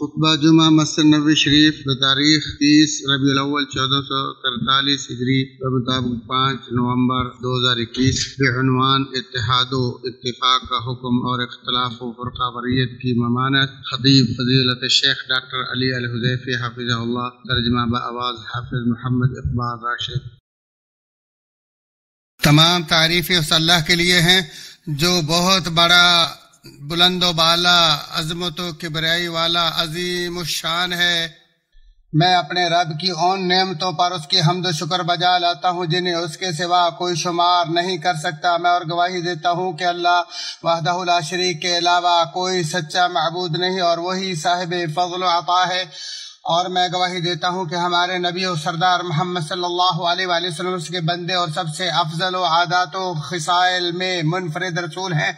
खुतबा जुमा मस्जिद नबी शरीफ तारीख, तीस रबी अव्वल, चौदह सौ तरतालीस हिजरी मुताबिक पाँच नवंबर दो हज़ार इक्कीस बेनवान इतिहाद इतफाक़ का हुक्म और इख्तलाफ फ़ुरका वरीत की ममानत, खदीब फजीलत शेख डॉक्टर अली अलहुजैफ़ी हाफिज़ल्ला तर्जमा बआवाज़ हाफिज़ मोहम्मद इकबाल राशिद। तमाम तारीफ़ें उस अल्लाह के लिए हैं, जो बहुत बड़ा बुलंदो बाला, अजमत किबराई वाला, अजीम शान है। मैं अपने रब की उन नेमतों पर उसकी हमद शुक्र बजा लाता हूँ, जिन्हें उसके सिवा कोई शुमार नहीं कर सकता। मैं और गवाही देता हूँ कि अल्लाह वाहदा शरीक के अलावा कोई सच्चा महबूद नहीं, और वही साहिब फजल अता है। और मैं गवाही देता हूँ कि हमारे नबी और सरदार मोहम्मद सल्लल्लाहु अलैहि वसल्लम के बंदे और सबसे अफजल आदात खसाइल में मुनफरद रसूल हैं।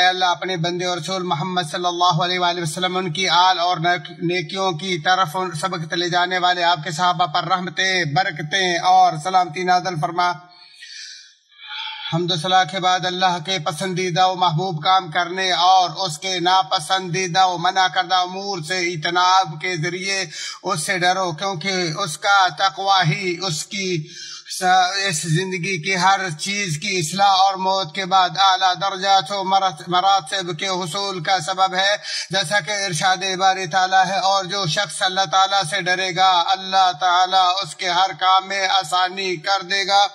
अल्लाह, अपने बंदे और रसूल मोहम्मद सल्लल्लाहु अलैहि वसल्लम, उनकी आल और नेकियों की तरफ़ सबक ले जाने वाले आपके साहबा पर रहमतें, बरकतें और सलामती नादल फरमा। हमदसला के बाद अल्लाह के पसंदीदा व महबूब काम करने और उसके नापसंदीदा व मना करदा अमूर से इतनाब के ज़रिए उससे डरो, क्योंकि उसका तकवा ही उसकी इस ज़िंदगी की हर चीज़ की इसलाह और मौत के बाद आला दर्जा तो मरातब के हसूल का सबब है। जैसा कि इरशाद बारी ताला है, और जो शख्स अल्लाह ताला से डरेगा, अल्लाह ताला उसके हर काम में आसानी कर देगा।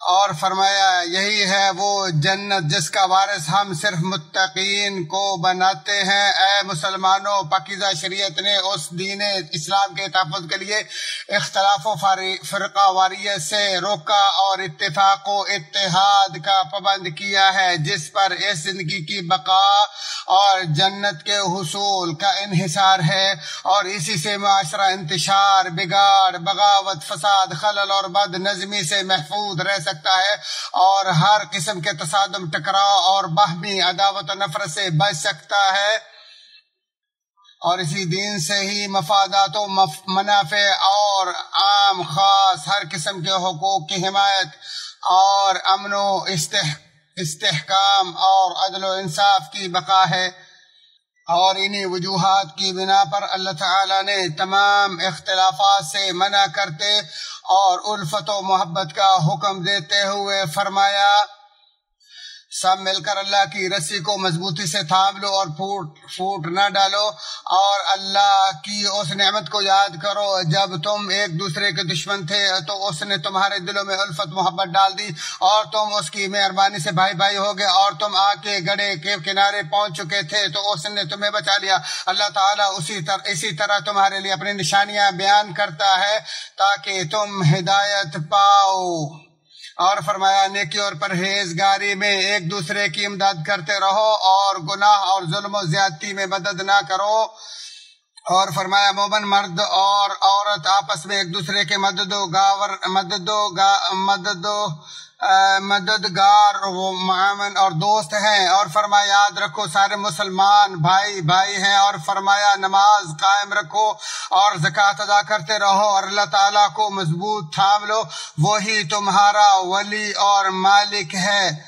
और फरमाया, यही है वो जन्नत जिसका वारिस हम सिर्फ़ मुत्तकीन को बनाते हैं। ए मुसलमानों, पकीजा शरीयत ने उस दीन इस्लाम के तहफ़ के लिए इख्तलाफ फ़िरका वारियत से रोका और इतफाक़ इतिहाद का पाबंद किया है, जिस पर इस ज़िंदगी की बका और जन्नत के हसूल का इहिसार है। और इसी से माशरा इंतशार, बिगाड़, बगावत, फसाद, खलल और बद नजमी से महफूज रह सकता है और हर किस्म के तसादम, टकराव और बाहमी अदावत नफरत से बच सकता है। और इसी दिन से ही मफादात मुनाफे और आम, खास हर किस्म के हकूक की हिमायत और अमनो इस्तेहकाम और अदल इंसाफ की बका है। और इन्हीं वजूहत की बिना पर अल्लाह ताला ने तमाम इख्तलाफात से मना करते और उल्फत मोहब्बत का हुक्म देते हुए फरमाया सब मिलकर अल्लाह की रस्सी को मजबूती से थाम लो और फूट फूट न डालो और अल्लाह की उस नेमत को याद करो। जब तुम एक दूसरे के दुश्मन थे तो उसने तुम्हारे दिलों में उल्फत, मोहब्बत डाल दी और तुम उसकी मेहरबानी से भाई भाई हो गए और तुम आके गड़े के किनारे पहुँच चुके थे तो उसने तुम्हें बचा लिया। अल्लाह ताला उसी तरह इसी तरह तुम्हारे लिए अपनी निशानियाँ बयान करता है ताकि तुम हिदायत पाओ। और फरमाया, नेकी और परहेजगारी में एक दूसरे की इमदाद करते रहो और गुनाह और जुल्म ज्यादती में मदद ना करो। और फरमाया, मोमन मर्द और औरत आपस में एक दूसरे के मददो गावर, मददो गा, मददो मददगार वो मामन और दोस्त हैं और फरमाया, याद रखो सारे मुसलमान भाई भाई हैं और फरमाया, नमाज़ कायम रखो और जक़ात अदा करते रहो और अल्लाह ताला को मज़बूत थाम लो। वही तुम्हारा वली और मालिक है।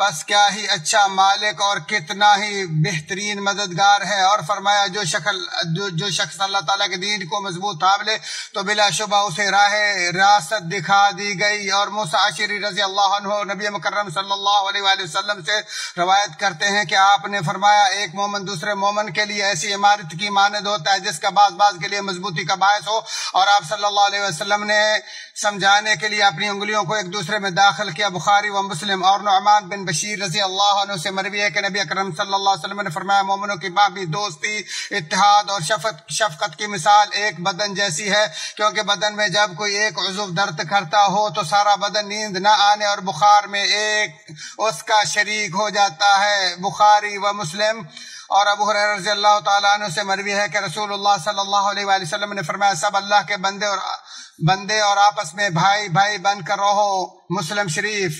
बस क्या ही अच्छा मालिक और कितना ही बेहतरीन मददगार है। और फरमाया जो शक्ल जो, जो शख्स अल्लाह ताला के दीन को मज़बूत थाम ले तो बिलाशुबा उसे राह रासत दिखा दी गई। और मूसा मुसाशिरी रज़ी अल्लाह नबी मुकर्रम सल्लल्लाहु अलैहि वसल्लम से रवायत करते हैं कि आपने फरमाया एक मोमन दूसरे मोमन के लिए ऐसी इमारत की मानद होता है जिसका बाज बाज के लिए मजबूती का बायस हो। और आप सल्लल्लाहु अलैहि वसल्लम ने समझाने के लिए अपनी उंगलियों को एक दूसरे में दाखिल किया। बुखारी व मुस्लिम और नुमान बिन बशीर रज़ी अल्लाह से मरवी है कि नबी अकरम सल्लल्लाहु ने फरमाया, मोमिनों की बाबी दोस्ती इत्तेहाद और शफत, शफकत की मिसाल एक बदन जैसी है। क्योंकि बदन में जब कोई एक उजुव दर्द करता हो तो सारा बदन नींद न आने और बुखार में एक उसका शरीक हो जाता है। बुखारी व मुस्लिम। और अबू रज़ी अल्लाह से मरवी है कि अलैहि वसल्लम ने फरमाया, सब अल्लाह के बंदे और बंदे और आपस में भाई भाई बनकर रहो, मुस्लिम शरीफ।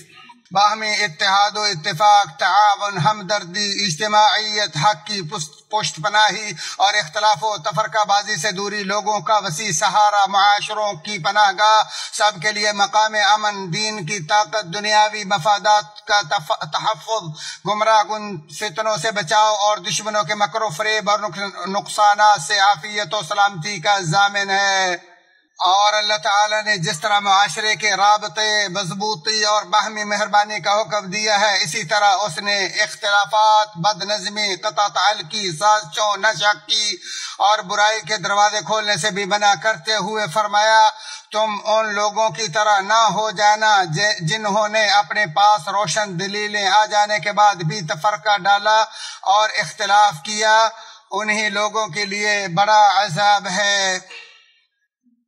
बाहमी इतिहाद इतफाक तावन हमदर्दी इज्तमाहीत हक की पुष्ट पनाही और इख्तलाफ तफरकाबाजी से दूरी लोगों का वसी सहारा माशरों की पनाह गाह सब के लिए मकाम अमन दीन की ताकत दुनियावी मफादात का तहफ़ गुमराह गुन फितनों से बचाव और दुश्मनों के मकर फरेब और नुकसान से आफियत और सलामती का जामिन है और अल्लाह ताला ने जिस तरह माशरे के रबते, मजबूती और बाहमी मेहरबानी का हुक्म दिया है, इसी तरह उसने इख्तलाफात, बदनजमी कताल की साजों नशक की और बुराई के दरवाजे खोलने से भी मना करते हुए फरमाया, तुम उन लोगों की तरह ना हो जाना जिन्होंने अपने पास रोशन दलीलें आ जाने के बाद भी तफरका डाला और इख्तलाफ किया, उन्हीं लोगों के लिए बड़ा अजाब है।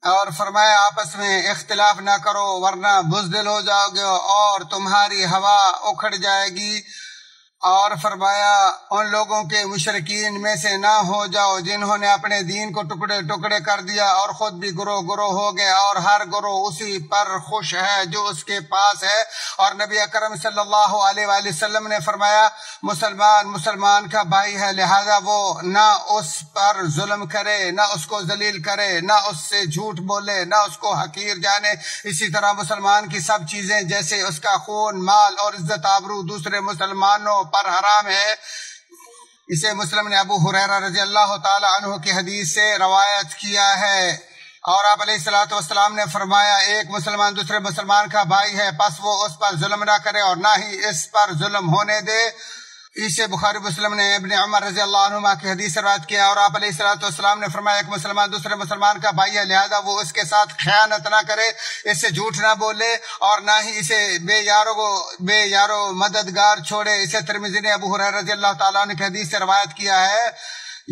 और फरमाया, आपस में इख्तिलाफ ना करो, वरना बुजदिल हो जाओगे और तुम्हारी हवा उखड़ जाएगी। और फरमाया, उन लोगों के मुशरकिन में से ना हो जाओ जिन्होंने अपने दीन को टुकड़े टुकड़े कर दिया और खुद भी गुरो गुरो हो गए और हर गुरो उसी पर खुश है जो उसके पास है। और नबी अकरम सल्लल्लाहु अलैहि वसल्लम ने फरमाया, मुसलमान मुसलमान का भाई है, लिहाजा वो ना उस पर जुल्म करे, ना उसको जलील करे, ना उससे झूठ बोले, ना उसको हकीर जाने। इसी तरह मुसलमान की सब चीज़ें, जैसे उसका खून, माल और इज़्ज़त आबरू दूसरे मुसलमानों पर हराम है। इसे मुस्लिम ने अबू हुरैरा रज़ी अल्लाह तु की हदीस से रवायत किया है। और आप सलाम ने फरमाया, एक मुसलमान दूसरे मुसलमान का भाई है, बस वो उस पर जुल्म ना करे और ना ही इस पर जुल्म होने दे। इसे बुखारी मुस्लिम ने अपने अमर रज़ी अल्लाह की हदीस रवायत किया और आप सलाम ने फरमाया, एक मुसलमान दूसरे मुसलमान का भाई है, लिहाजा वो उसके साथ खयानत ना करे, इससे झूठ ना बोले और ना ही इसे बे यारों को बे यारो मददगार छोड़े। इसे तरमिजी ने अबू रज़ी अल्लाह तला की हदीस से रवायत किया है,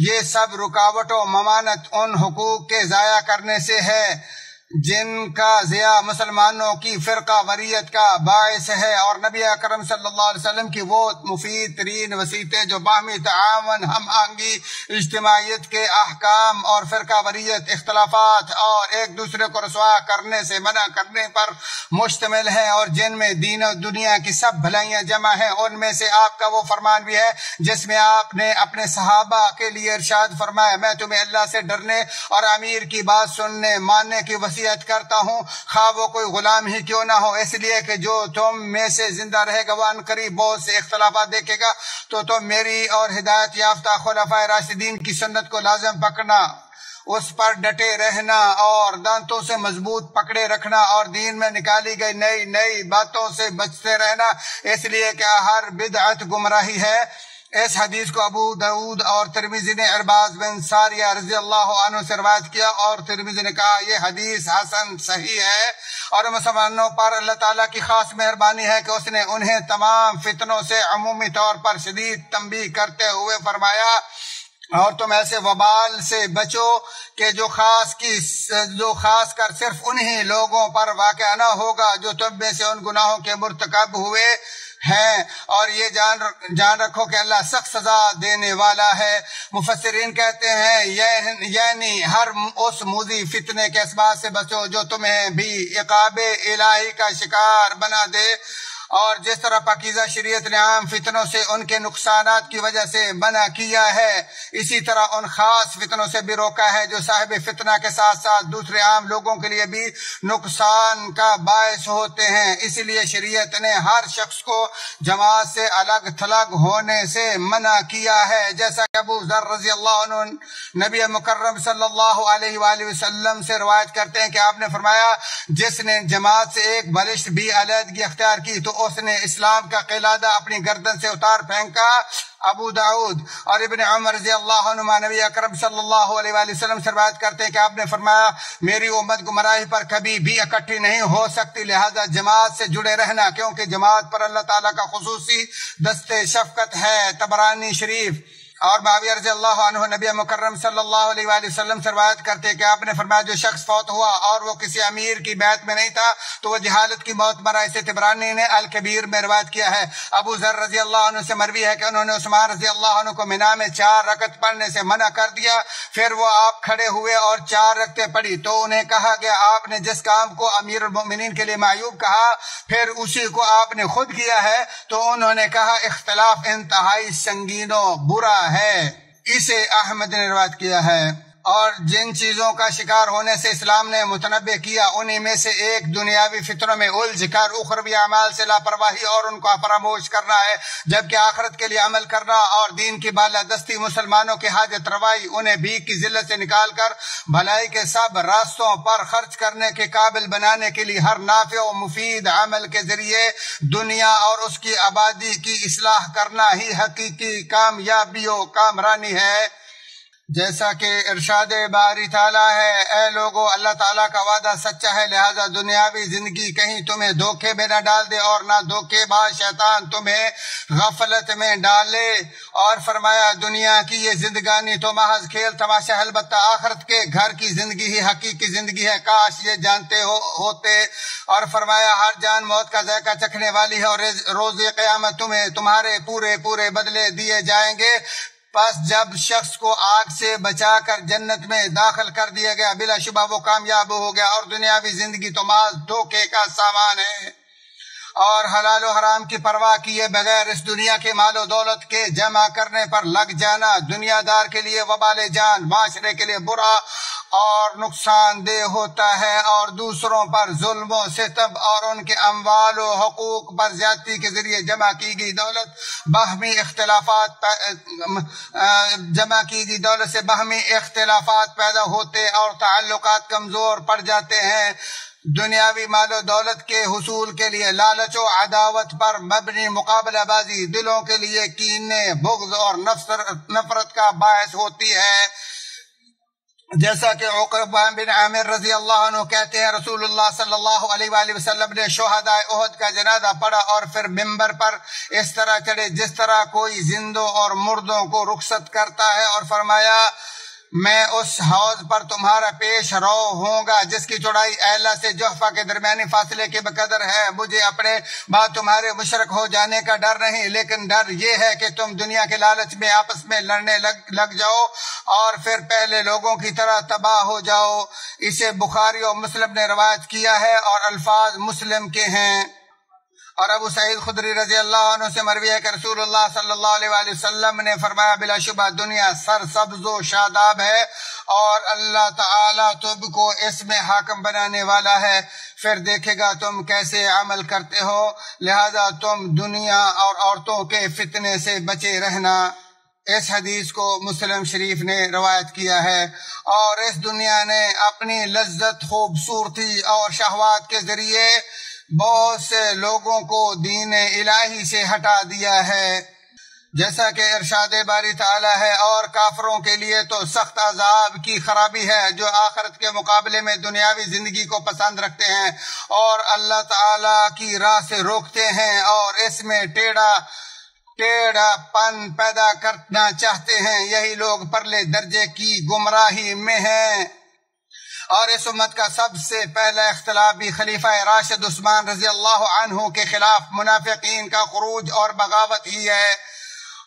ये सब रुकावटों, ममानत उन हकूक के ज़ाया करने से है। जिनका जिया मुसलमानों की फ़िरका वरीत का बायस है और नबी अकरम सल्लल्लाहु अलैहि वसल्लम की वो मुफीद तरीन वसीते जो बाहमी तावन हम आंगी इज्तमाहीत के अहकाम और फ़िरका वरीत इख्तलाफात और एक दूसरे को रसवा करने से, मना करने पर मुश्तमिल है और जिनमें दीन और दुनिया की सब भलाइयाँ जमा है, उनमें से आपका वो फरमान भी है जिसमें आपने अपने सहाबा के लिए इर्शाद फरमाया, मैं तुम्हें अल्लाह से डरने और अमीर की बात सुनने, मानने की वसी नसीहत करता हूँ खा वो कोई गुलाम ही क्यों ना हो? इसलिए कि जो तुम में से ज़िंदा रहेगा वह करीब बहुत से इख्तलाफा देखेगा तो तुम मेरी और हिदायत याफ्ता खुलाफा राशिदीन की सन्नत को लाजम पकड़ना, उस पर डटे रहना और दांतों से मज़बूत पकड़े रखना और दीन में निकाली गई नई नई बातों से बचते रहना। इसलिए क्या हर बिदअत गुमराही है। इस हदीस को अबू दाऊद और तिरमिजी ने अरबाज बिन सारिया रज़ी अल्लाह से रवायत किया और तिरमिजी ने कहा यह हदीस हसन सही है। और मुसलमानों पर अल्लाह ताला की खास मेहरबानी है कि उसने उन्हें तमाम फितनों से अमूमी तौर पर शदीद तंबी करते हुए फरमाया और तुम ऐसे वबाल से बचो कि जो खास की, जो खास कर सिर्फ़ उन्हीं लोगों पर वाक़ न होगा जो तुम में से उन गुनाहों के मुरतकब हुए है। और ये जान जान रखो कि अल्लाह सख्त सजा देने वाला है। मुफसरीन कहते हैं यानी हर उस मुजी फितने के इसबाब से बचो जो तुम्हें भी इकाब इलाही का शिकार बना दे। और जिस तरह पाकिजा शरीयत ने आम फितनों से उनके नुकसान की वजह से मना किया है, इसी तरह उन खास फितनों से भी रोका है जो साहिब फितना के साथ साथ दूसरे आम लोगों के लिए भी नुकसान का बायस होते हैं। इसलिए शरीयत ने हर शख्स को जमात से अलग थलग होने से मना किया है। जैसा कि अबू जर रज़ी अल्लाह नबी मुकर्रम वसल्लम से रवायत करते हैं कि आपने फरमाया, जिसने जमात से एक बलिश्त भी अलहदगी अख्तियार की तो उसने इस्लाम का किलादा अपनी गर्दन से उतार फेंका, अबू दाऊद और इबन अमर रज़ी अल्लाह नबी अकरम सल्लल्लाहु अलैहि से बात करते हैं कि आपने फरमाया, मेरी उम्मत गुमराही पर कभी भी इकट्ठी नहीं हो सकती, लिहाजा जमात से जुड़े रहना, क्योंकि जमात पर अल्लाह ताला का खसूसी दस्ते शफकत है, तबरानी शरीफ। और बाविया रज़ी अल्लाह नबी मुकर्रम सल्लल्लाहु अलैहि वसल्लम से रवायत करते कि आपने फरमाया जो शख्स फौत हुआ और वो किसी अमीर की बैत में नहीं था तो वो जहालत की मौत मरा इसे तिबरानी ने अल कबीर में रवायत किया है। अबू जर रज़ी अल्लाह से मरवी है कि उन्होंने उस्मान रज़ी अल्लाह को मीना में चार रकत पढ़ने से मना कर दिया। फिर वो आप खड़े हुए और चार रकते पढ़ी तो उन्हें कहा गया आपने जिस काम को अमीर उमिन के लिए मायूब कहा, फिर उसी को आपने खुद किया है। तो उन्होंने कहा, इख्तलाफ इंतहाई संगीनों, बुरा इसे अहमद ने रवायत किया है। और जिन चीज़ों का शिकार होने से इस्लाम ने मुतनबे किया, उन्हीं में से एक दुनियावी फितरों में उलझ कर उखरवी अमाल से लापरवाही और उनको फरामोश करना है, जबकि आखरत के लिए अमल करना और दीन की बालादस्ती मुसलमानों की हाजत रवाई, उन्हें भीख की जिल्लत से निकाल कर भलाई के सब रास्तों पर खर्च करने के काबिल बनाने के लिए हर नाफे और मुफीद अमल के ज़रिए दुनिया और उसकी आबादी की इसलाह करना ही हकीकी कामयाबी कामरानी है। जैसा कि इरशाद बारी ताला है ए लोगो, अल्लाह ताला का वादा सच्चा है, लिहाजा दुनियावी ज़िंदगी कहीं तुम्हें धोखे में न डाल दे और ना धोखेबाज शैतान तुम्हें गफलत में डाले। और फरमाया, दुनिया की ये जिंदगानी तो महज खेल तमाशा अलबत्ता आखरत के घर की ज़िंदगी ही हकीकी ज़िंदगी है, काश ये जानते हो, होते। और फरमाया, हर जान मौत का जायका चखने वाली है और रोज कयामत तुम्हें, तुम्हारे पूरे पूरे बदले दिए जाएँगे। बस जब शख्स को आग से बचाकर जन्नत में दाखिल कर दिया गया बिलाशुबा वो कामयाब हो गया और दुनियावी ज़िंदगी तो माज धोखे का सामान है। और हलाल हराम की परवाह किए बगैर इस दुनिया के मालो दौलत के जमा करने पर लग जाना दुनियादार के लिए वबाल जान, माशरे के लिए बुरा और नुकसानदेह होता है और दूसरों पर जुल्मों से तब और उनके अमवाल हकूक पर ज्यादती के ज़रिए जमा की गई दौलत, बहमी इख्तलाफात जमा की गई दौलत से बहमी इख्तलाफात पैदा होते और ताल्लुक कमज़ोर पड़ जाते हैं। दुनियावी मालो दौलत के हसूल के लिए लालचो अदावत पर मबनी मुकाबलाबाजी दिलों के लिए कीने, बुग्ज और नफरत का बायस होती है। जैसा कि बिन आमिर रज़ी अल्लाह कहते हैं, रसूलुल्लाह सल्लल्लाहु अलैहि वसल्लम ने शोहदा उहद का जनाजा पढ़ा और फिर मिंबर पर इस तरह चढ़े, जिस तरह कोई जिंदों और मुर्दों को रुखसत करता है और फरमाया मैं उस हौज पर तुम्हारा पेश रो होगा जिसकी चौड़ाई अहला से जोहफा के दरमियानी फासले के बकदर है। मुझे अपने बाद तुम्हारे मुशरक हो जाने का डर नहीं, लेकिन डर ये है कि तुम दुनिया के लालच में आपस में लड़ने लग लग जाओ और फिर पहले लोगों की तरह तबाह हो जाओ। इसे बुखारी और मुस्लिम ने रवायत किया है और अल्फाज मुस्लिम के हैं। और अबू सईद खुदरी रज़ी अल्लाह से मरवी है कि ने फरमाया, बिलाशुबा दुनिया सर सब्जो शादाब है और अल्लाह ताला तुमको इसमें हाकम बनाने वाला है। फिर देखेगा तुम कैसे अमल करते हो, लिहाजा तुम दुनिया और औरतों के फितने से बचे रहना। इस हदीस को मुस्लिम शरीफ ने रवायत किया है और इस दुनिया ने अपनी लज्जत, खूबसूरती और शहवात के ज़रिए बहुत से लोगों को दीन इलाही से हटा दिया है। जैसा कि इरशाद बारी ताला है, और काफरों के लिए तो सख्त अजाब की खराबी है जो आखरत के मुकाबले में दुनियावी ज़िंदगी को पसंद रखते हैं, और अल्लाह ताला की राह से रोकते हैं, और इसमें टेढ़ा, टेढ़ापन पैदा करना चाहते हैं। यही लोग परले दर्जे की गुमराही में हैं। और इस उम्मत का सबसे पहला इख्तलाफ भी खलीफा राशिद उस्मान रज़ी अल्लाह के खिलाफ मुनाफिकीन का खरूज और बगावत ही है।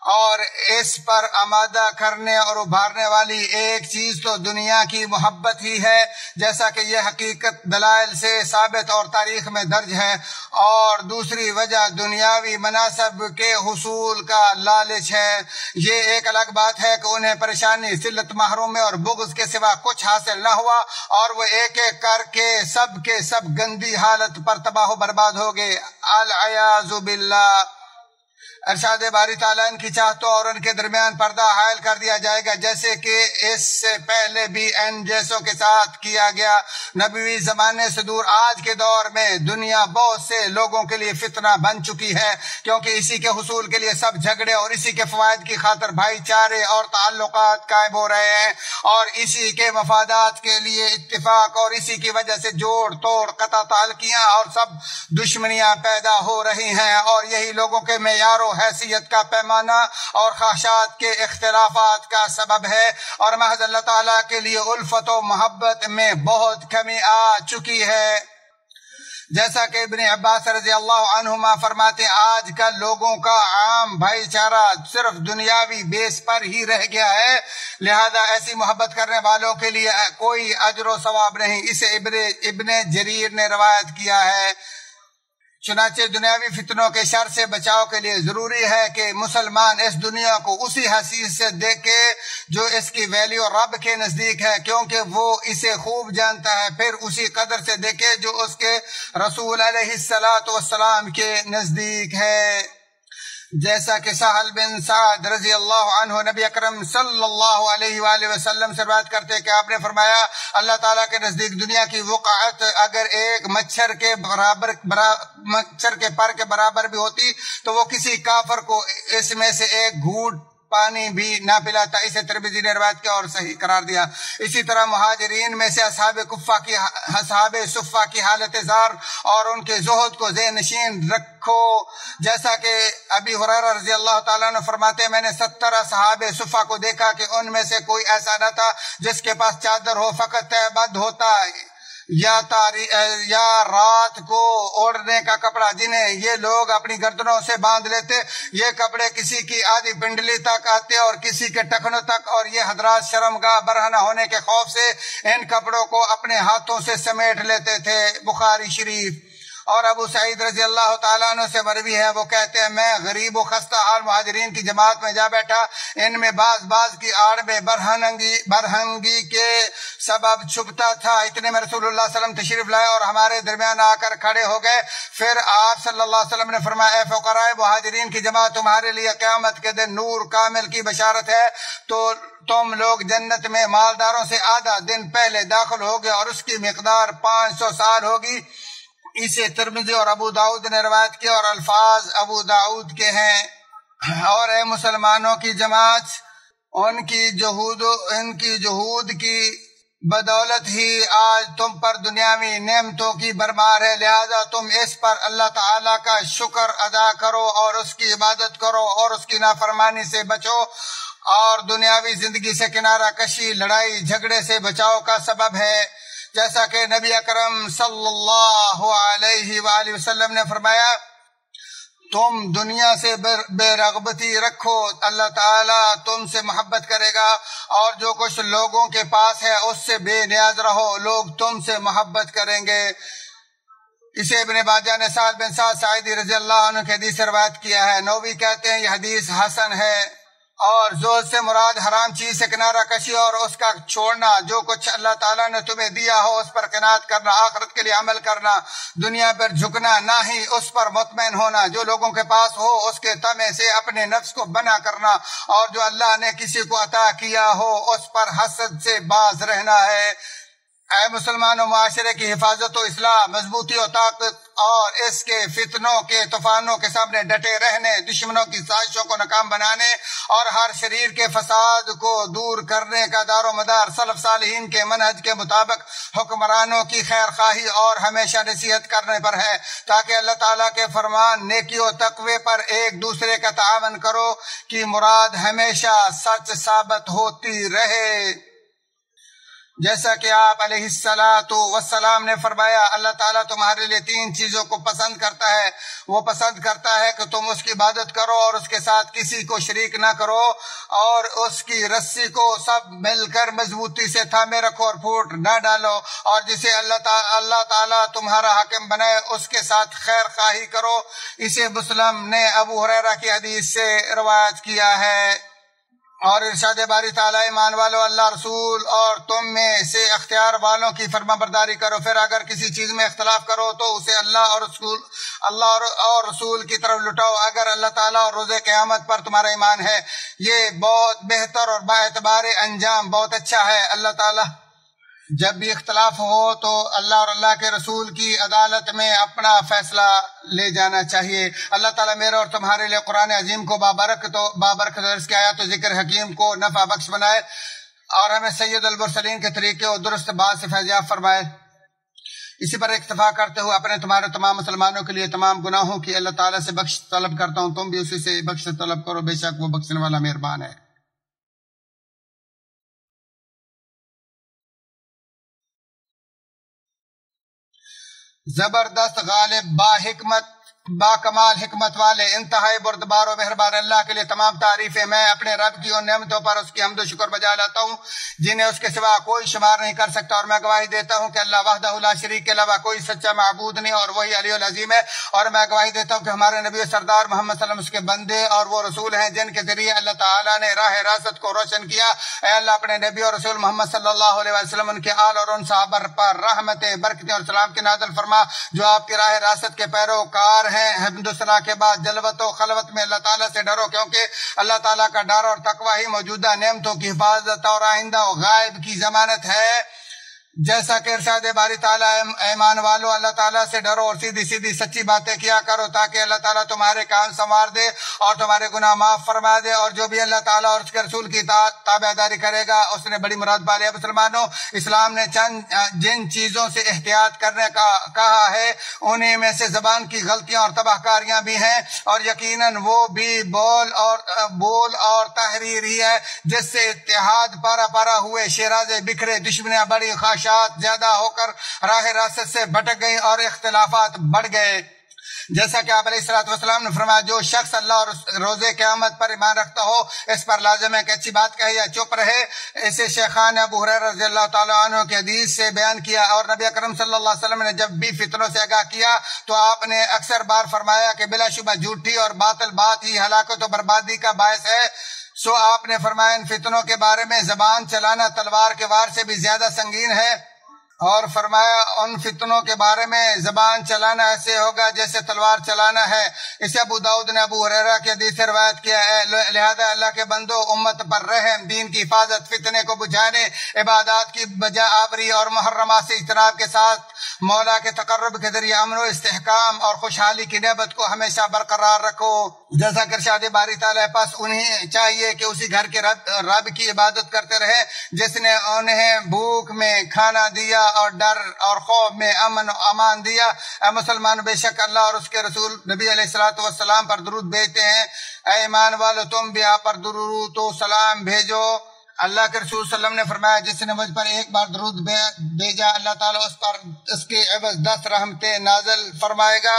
और इस पर आमादा करने और उभारने वाली एक चीज़ तो दुनिया की मोहब्बत ही है। जैसा कि यह हकीकत दलाइल से साबित और तारीख में दर्ज है। और दूसरी वजह दुनियावी मनासब के हसूल का लालच है। ये एक अलग बात है कि उन्हें परेशानी, सिलत महरूम और बुग्ज के सिवा कुछ हासिल न हुआ और वो एक एक करके सब के सब गंदी हालत पर तबाह बर्बाद हो गए। अलिल्ला अरशाद बारी ताला की चाहतों और उनके दरमियान पर्दा हायल कर दिया जाएगा, जैसे कि इससे पहले भी एन जैसों के साथ किया गया। नबी जमाने से दूर आज के दौर में दुनिया बहुत से लोगों के लिए फितना बन चुकी है, क्योंकि इसी के हसूल के लिए सब झगड़े और इसी के फवायद की खातर भाईचारे और ताल्लुक कायम हो रहे हैं। और इसी के मफादात के लिए इतफाक और इसी की वजह से जोड़ तोड़ कता तालकियाँ और सब दुश्मनियाँ पैदा हो रही हैं। और यही लोगों के मैारों हैसियत का पैमाना और ख्वाहिशात के इख्तलाफात का सबब है। और महज अल्लाह ताला के लिए उल्फत मोहब्बत में बहुत कमी आ चुकी है। जैसा कि इबन अब्बास रज़ी अल्लाह फरमाते, आज कल लोगों का आम भाईचारा सिर्फ़ दुनियावी बेस पर ही रह गया है। लिहाजा ऐसी मोहब्बत करने वालों के लिए कोई अजर सवाब नहीं। इसे इबन जरीर ने रवायत किया है। चुनाचे दुनियावी फितनों के शर से बचाव के लिए ज़रूरी है कि मुसलमान इस दुनिया को उसी हसीस से देखे जो इसकी वैल्यू रब के नज़दीक है, क्योंकि वो इसे खूब जानता है, फिर उसी कदर से देखे जो उसके रसूल सलाम के नज़दीक है। जैसा कि साहल बिन साद रज़ी अल्लाह नबी अकरम सल्लल्लाहु अलैहि वसल्लम से बात करते कि आपने फरमाया अल्लाह ताला के नज़दीक दुनिया की वक़ात अगर एक मच्छर के बराबर बरा, मच्छर के पर के बराबर भी होती तो वो किसी काफर को इसमें से एक घूट पानी भी ना पिलाता, इसे तरबीजी ने रवायत किया और सही करार दिया। इसी तरह महाजरीन में से असहाब कुफ़ा की असहाब सुफ़ा की हालत जार और उनके जहद को जे नशीन रखो। जैसा कि अभी हुरर रज़ी अल्लाह तला ने फरमाते मैंने सत्तर असहाब सुफ़ा को देखा कि उनमें से कोई ऐसा न था जिसके पास चादर हो, फ़कत होता। या तारी या रात को ओढ़ने का कपड़ा, जिन्हें ये लोग अपनी गर्दनों से बाँध लेते, ये कपड़े किसी की आधी पिंडली तक आते और किसी के टखनों तक, और ये हजरात शर्म का बरहना होने के खौफ से इन कपड़ों को अपने हाथों से समेट लेते थे, बुखारी शरीफ। और अबू सईद रज़ी अल्लाह तु से मरवी है, वो कहते हैं, मैं गरीब खस्ता हाल महाजरीन की जमात में जा बैठा, इनमें बाज बाज की आड़ में बरहनगी बरहंगी के सबब छुपता था। इतने में रसूलुल्लाह सल्लम तशरीफ़ लाए और हमारे दरमियान आकर खड़े हो गए। फिर आप सल्लल्लाहु अलैहि वसल्लम ने फरमाया फ़कराए महाजरीन की जमात, तुम्हारे लिए क़यामत के दिन नूर कामिल की बशारत है। तो तुम लोग जन्नत में मालदारों से आधा दिन पहले दाखिल हो गए और उसकी मकदार पाँच सौ साल होगी। इसे तरमिजी और अबू दाऊद ने रवायत किया और अल्फाज अबू दाऊद के हैं। और है मुसलमानों की जमात, उनकी जहूद, इनकी जहूद की बदौलत ही आज तुम पर दुनियावी नेमतों की बरमार है। लिहाजा तुम इस पर अल्लाह ताला का शुक्र अदा करो और उसकी इबादत करो और उसकी नाफरमानी से बचो और दुनियावी ज़िंदगी से किनारा कशी, लड़ाई, झगड़े से बचाव का सबब है। जैसा कि नबी अकरम सल्लल्लाहु अलैहि वसल्लम ने फरमाया, तुम दुनिया से बेरगबती रखो, अल्लाह ताला तुमसे मोहब्बत करेगा और जो कुछ लोगों के पास है उससे बेनियाज रहो, लोग तुमसे मोहब्बत करेंगे। इसे इबन बाजा ने साद बिन साद साइदी रज़ी अल्लाह के हदीस रवायत किया है। नौवी कहते हैं, यह हदीस हसन है। और ज़ोर से मुराद हराम चीज़ से किनारा कशी और उसका छोड़ना, जो कुछ अल्लाह ताला ने तुम्हें दिया हो, उस पर किनात करना, आखरत के लिए अमल करना, दुनिया पर झुकना ना ही उस पर मुतमैन होना, जो लोगों के पास हो, उसके तमे से अपने नफ्स को बना करना और जो अल्लाह ने किसी को अता किया हो, उस पर हसद से बाज रहना है। अः मुसलमान, माशरे की हिफाजत इसलाह, मजबूती और ताकत और इसके फितनों के तूफानों के सामने डटे रहने, दुश्मनों की साजिशों को नाकाम बनाने और हर शरीर के फसाद को दूर करने का दारो मदार सलफ सालहीन के मनहज के मुताबिक हुक्मरानों की खैर खाही और हमेशा नसीहत करने पर है, ताकि अल्लाह ताला के फरमान नेकी और तकवे पर एक दूसरे का तावन करो कि मुराद हमेशा सच साबित होती रहे। जैसा कि आप तो वसलाम ने फरमाया, अल्लाह ताला तुम्हारे लिए तीन चीज़ों को पसंद करता है। वो पसंद करता है कि तुम उसकी इबादत करो और उसके साथ किसी को शरीक ना करो और उसकी रस्सी को सब मिलकर मजबूती से थामे रखो और फूट न डालो और जिसे अल्लाह अल्लाह ताला तुम्हारा हाकिम बनाए, उसके साथ खैर खाही करो। इसे मुस्लिम ने अबू हुरैरा की हदीस से रवायत किया है। और इर्शाद बारी ताला ईमान वालो अल्लाह रसूल और तुम में से अख्तियार वालों की फर्मा बरदारी करो। फिर अगर किसी चीज़ में इख्तलाफ करो तो उसे अल्लाह और रसूल अल्लाह और, और रसूल की तरफ़ लुटाओ। अगर अल्लाह ताला और रोज़े क्यामत पर तुम्हारा ईमान है ये बहुत बेहतर और बातबार अंजाम बहुत अच्छा है। अल्लाह ताला जब भी इख्तलाफ हो तो अल्लाह और अल्लाह के रसूल की अदालत में अपना फैसला ले जाना चाहिए। अल्लाह ताला मेरे और तुम्हारे लिए कुरान अजीम को बाबरक तो बाबरक दर्ज किया तो ज़िक्र हकीम को नफा बख्श बनाए और हमें सैयद अलबरसलीन के तरीके और दुरुस्त बात से फैजियाब फरमाए। इसी पर इतफा करते हुए अपने तुम्हारे तमाम मुसलमानों के लिए तमाम गुनाहों की अल्लाह ताला से बख्श तलब करता हूँ। तुम भी उसी से बख्श तलब करो, बेशक वो बख्शने वाला मेहरबान है। ज़बरदस्त गालिब बाहिकमत बाकमाल हिकमत वाले इंतहाई बुरदबार और मेहरबान अल्लाह के लिए तमाम तारीफें। मैं अपने रब की उन नियमतों पर उसकी हमद शुक्र बजा लाता हूँ, जिन्हें उसके सिवा कोई शुमार नहीं कर सकता। और मैं गवाही देता हूँ कि अल्लाह वाहदा शरीक के अलावा कोई सच्चा महबूद नहीं, और वही अली अजीम है। और मैं गवाही देता हूँ कि हमारे नबी सरदार मोहम्मद सलम उसके बंदे और वो रसूल हैं, जिनके ज़रिए अल्लाह ताला ने राह रासत को रोशन किया। अल्लाह, अपने नबी और रसूल मोहम्मद सल्लल्लाहु अलैहि उनके आल और उन साहबर पर रहमतें, बरकतें और सलाम के नादल फरमा, जो आपकी राह रासत के पैरोकार हैं हमदुसना के बाद जलवत व खलवत में अल्लाह ताला से डरो, क्योंकि अल्लाह ताला का डर और तकवा ही मौजूदा नियमतों की हिफाजत और आइंदा गायब की जमानत है। जैसा कि इरशाद बारी ताला ऐमान वालो, अल्लाह ताला से डरो और सीधी सीधी सच्ची बातें किया करो ताकि अल्लाह ताला तुम्हारे काम संवार दे और तुम्हारे गुनाह माफ़ फरमा दे और जो भी अल्लाह ताला और उसके रसूल की ताबेदारी करेगा, उसने बड़ी मुराद पाली मुसलमानों, इस्लाम ने चंद जिन चीज़ों से एहतियात करने का, कहा है, उन्हीं में से जबान की गलतियाँ और तबाहकारियाँ भी हैं और यकीन वो भी बोल और बोल और तहरीर ही है जिससे इतिहाद पारा पारा हुए शराजे बिखरे, दुश्मनियाँ बड़ी खाश ख्वाहिशात ज़्यादा होकर राह रास्त से भटक गई और इख्तलाफात बढ़ गए। जैसा कि आप ने फरमाया, जो शख्स अल्लाह और रोज़े क्यामत पर ईमान रखता हो, इस पर लाजम है कि अच्छी बात कहे या चुप रहे। इसे शेखान अबू रज़ी अल्लाह के हदीस से बयान किया और नबी अकरम सल्लल्लाहु अलैहि वसल्लम ने जब भी फितरों से आगाह किया तो आपने अक्सर बार फरमाया कि बिलाशुबा झूठी और बातल बात ही हलाकत और बर्बादी का बायस है। सो आपने फरमाया, इन फितनों के बारे में जबान चलाना तलवार के वार से भी ज़्यादा संगीन है। और फरमाया उन फितनों के बारे में जबान चलाना ऐसे होगा जैसे तलवार चलाना है। इसे अबू दाऊद ने अबू हुररा के हदीस से रवायत किया है लिहाजा अल्लाह के बंदो उम्मत पर रहम दीन की हिफाजत फितने को बुझाने इबादत की बजा आवरी और मुहर्रमा से इजतनाब के साथ मौला के तकर्रब के ज़रिए अमन इसकाम और खुशहाली की नबत को हमेशा बरकरार रखो। जैसा कर शादी बारी ताला पास उन्हें चाहिए कि उसी घर के रब, रब की इबादत करते रहे जिसने उन्हें भूख में खाना दिया और डर और खौफ में अमन अमान दिया। मुसलमान, बेशक अल्लाह और उसके रसूल नबी सलाम पर दुरूद भेजते हैं। ऐमान वालो, तुम भी आप पर दुरूद तो सलाम भेजो। अल्लाह के रसूल सल्लम ने फरमाया, जिसने मुझ पर एक बार दरुद भेजा, अल्लाह ताला उस पर उसके एवज दस रहमते नाजल फरमाएगा।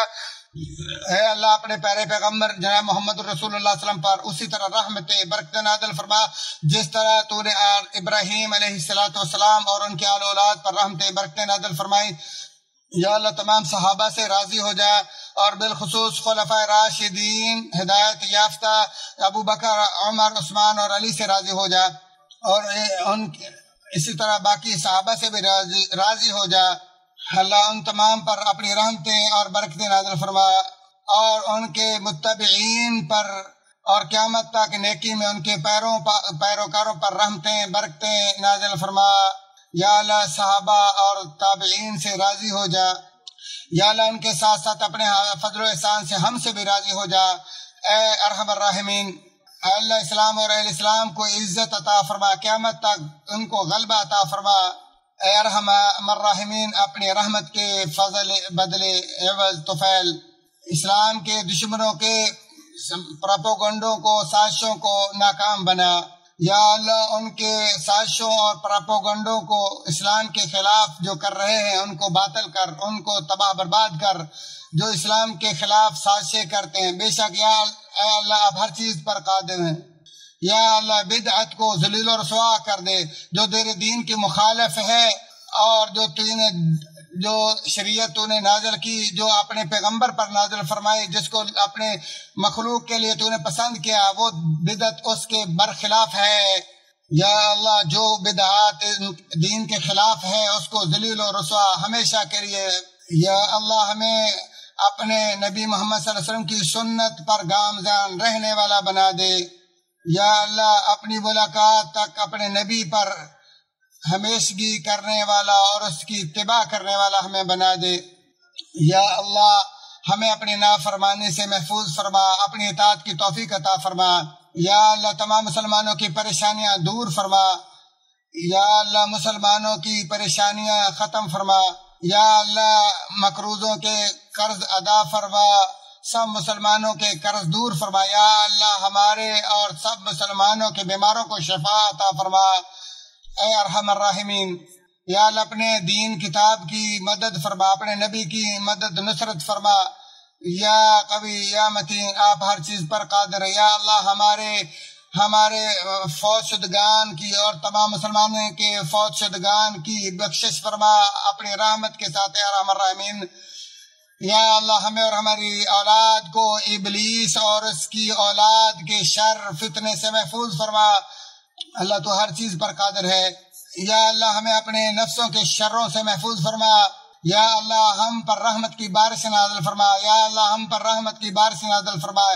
अल्लाह अपने प्यारे पैगंबर जनाब मोहम्मद रसूलुल्लाह पर उसी तरह रहमत बरकत नाजल फरमा, जिस तरह तूने इब्राहिम सलाम और उनके आल औलाद पर रहमत बरकत नाजल फरमाई, या तमाम सहाबा से राज़ी हो जा और बिलखसूस खलफा राशिदीन, हिदायत याफ्ता, अबू बकर, उमर, उस्मान और अली से राज़ी हो जा और उन इसी तरह बाकी सहाबा से भी राज़ी राज़ी हो जा। अल्लाह उन तमाम पर अपनी रहमतें और बरकतें नाजल फरमा, और उनके मुतबीन पर और क्यामत तक नेकी में उनके पैरों पैरोकारों पर रहमतें, बरकतें नाजल फरमा। या सहाबा और ताबीन से राज़ी हो जा। या उनके साथ साथ अपने फजल एहसान से हमसे भी राज़ी हो जा। ए अरहम अल्लाह इस्लाम और अहल इस्लाम को इज़्ज़त अता फरमा, क्यामत तक उनको गलबा अता फरमा। मर्राहमीन अपनी रहमत के फजल, बदले, एवज, तुफैल, इस्लाम के दुश्मनों के प्रपोगंडों को, साजिशों को नाकाम बना। या अल्लाह, उनके साजिशों और प्रापोगंडों को इस्लाम के खिलाफ जो कर रहे हैं, उनको बातल कर, उनको तबाह बर्बाद कर, जो इस्लाम के खिलाफ साजिशें करते हैं। बेशक या अल्लाह हर चीज़ पर कादिर हैं। या अल्लाह, बिदअत को जलील रसवा कर दे, जो तेरे दीन की मुखालफ है और जो तूने जो शरीयत तूने नाजल की, जो अपने पैगंबर पर नाजल फरमाई जिसको अपने मखलूक के लिए तूने पसंद किया, वो बिदत उसके बरखिलाफ है। या अल्लाह, जो बिदात दीन के खिलाफ है, उसको जलील और रसवा हमेशा के लिए। या अल्लाह, हमें अपने नबी मोहम्मद वसल्लम की सुन्नत पर गामजान रहने वाला बना दे। या अल्लाह, अपनी मुलाकात तक अपने नबी पर हमेशगी करने वाला और उसकी इतबा करने वाला हमें बना दे। या अल्लाह, हमें अपनी नाफरमानी से महफूज फरमा, अपनी इतात की तोफ़ी अता फरमा। या अल्लाह, तमाम मुसलमानों की परेशानियाँ दूर फरमा। या अल्लाह, मुसलमानों की परेशानियाँ ख़त्म फरमा। या अल्लाह, मकरूजों के कर्ज अदा फरमा। सब मुसलमानों के कर्ज दूर फरमा या अल्लाह हमारे और सब मुसलमानों के बीमारों को शफा अता फरमा। अरहमीन या अपने दीन किताब की मदद फरमा, अपने नबी की मदद नुसरत फरमा। या कभी या मतीन, आप हर चीज़ पर कादर या अल्लाह हमारे हमारे फौज शुदगान की और तमाम मुसलमानों के फौज शुदगान की बख्शिश फरमा, अपनी रहमत के साथ। रामीन या अल्लाह, हमें और हमारी औलाद को इबलीस और उसकी औलाद के शर फितने से महफूज फरमा। अल्लाह तो हर चीज़ पर कादर है। या अल्लाह, हमें अपने नफ्सों के शर्रों से महफूज फरमा। या अल्लाह, हम पर रहमत की बारिश नाजल फरमा। या अल्लाह, हम पर रहमत की बारिश नाजल फरमा।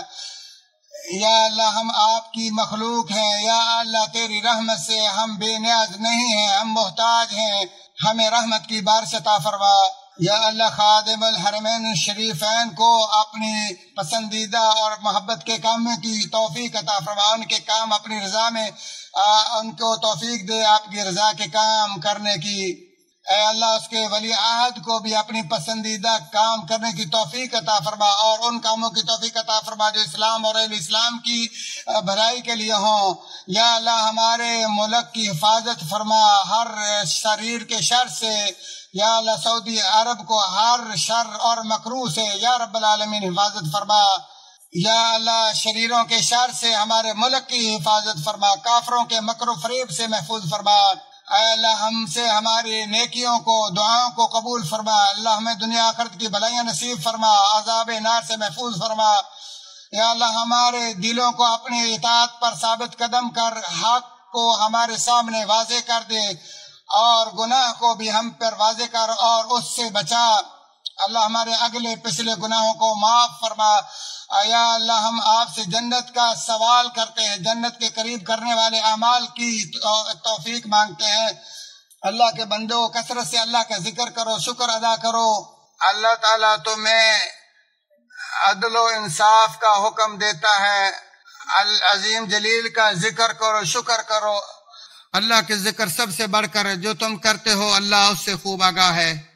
या अल्लाह, हम आपकी मखलूक हैं। या अल्लाह, तेरी रहमत से हम बेनियाज नहीं हैं। हम मोहताज हैं। हमें रहमत की बारिश अता फरमा। या अल्लाह खादिम हरमैन शरीफैन को अपनी पसंदीदा और मोहब्बत के काम में की तोफीक अता फरमा उनके काम अपनी रजा में आ, उनको तोफीक दे आपकी रजा के काम करने की। अल्लाह, उसके वली आहद को भी अपनी पसंदीदा काम करने की तोफीक अता फरमा और उन कामों की तोफीक अता फरमा जो इस्लाम और इस्लाम की भलाई के लिए हों। या अल्लाह, हमारे मुल्क की हिफाजत फरमा हर शरीर के शर से। या अल्लाह, सऊदी अरब को हर शर और मकरू से या रब्बल आलमीन हिफाजत फरमा। या अल्लाह, शरीरों के शर से हमारे मुल्क की हिफाजत फरमा, काफरों के मकर फरेब से महफूज फरमा। अल्लाह हमसे, हमारी नेकियों को, दुआओं को कबूल फरमा। अल्लाह हमें दुनिया आखरत की भलाइयाँ नसीब फरमा आजाब नार से महफूज फरमा। या अल्लाह, हमारे दिलों को अपनी इतात पर साबित कदम कर, हक को हमारे सामने वाजे कर दे और गुनाह को भी हम पर वाजे कर और उससे बचा। अल्लाह हमारे अगले पिछले गुनाहों को माफ़ फरमा। आया अल्लाह, हम आपसे जन्नत का सवाल करते हैं। जन्नत के करीब करने वाले अमाल की तोफीक मांगते हैं। अल्लाह के बंदो, कसरत से अल्लाह का ज़िक्र करो, शुक्र अदा करो। अल्लाह ताला तुम्हें अदलो इंसाफ का हुक्म देता है। अल अजीम जलील का ज़िक्र करो, शुक्र करो। अल्लाह के ज़िक्र सबसे बढ़कर है। जो तुम करते हो, अल्लाह उससे खूब आगाह है।